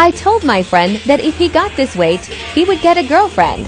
I told my friend that if he got this weight, he would get a girlfriend.